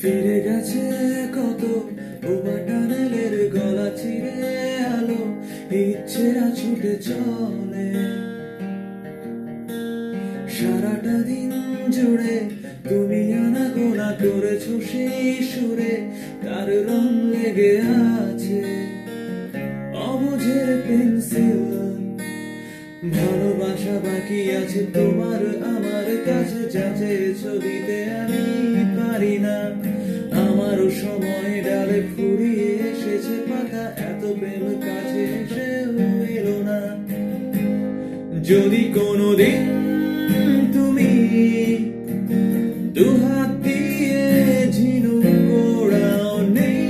ফিরে গেছে কত? বোমা টানেলের গলা চিরে আলো, ইচ্ছেরা ছুটে চলে। সারাটা দিন জুড়ে তুমি আনা গোনা করেছ সেই সুরে, তার রং লেগে আছে অবুঝের পেন্সিল। ভালোবাসা বাকি আছে তোমার, আমার কাছে যাচ্ছে ছবিতে আমি পারি না। আমারও সময় ডালে ফুরিয়ে এসেছে পাতা এত প্রেম কাছে এসেও এলো না। যদি কোনোদিন তুমি দুহাত দিয়ে ঝিনুক কোড়াও নেই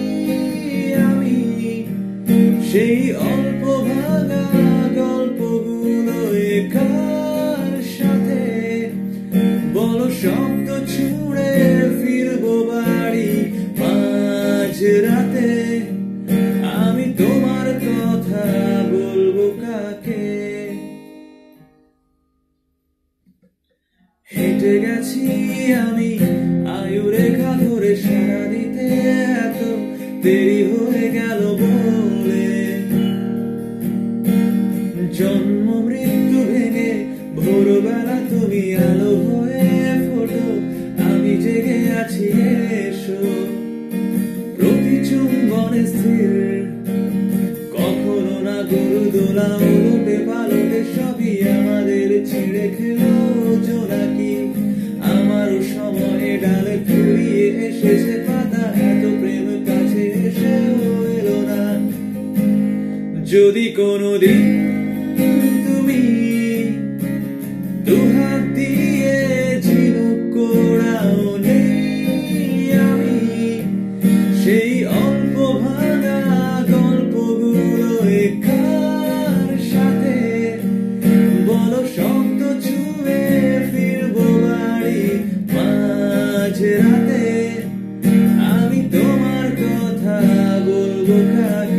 আমি, সেই অল্প ভাঙা গল্পগুলো একার মাঝ রাতে আমি তোমার কথা বলব কাকে? হেঁটে গেছি আমি আয়ু রেখা ধরে সারা দিতে, এত দেরি হয়ে গেল বলে। জন্ম মৃত্যু ভেঙে ভোরবেলা তুমি আলো হয়ে কখনো না গরু দোলা ওলটে পালটে সবই আমাদের ছিঁড়ে খেলো আমারও সময়ে ডালে ফুরিয়ে এসেছে পাতা, এত প্রেম কাছে না। যদি কোনোদিন মাঝ রাতে আমি তোমার কথা বলব কাকে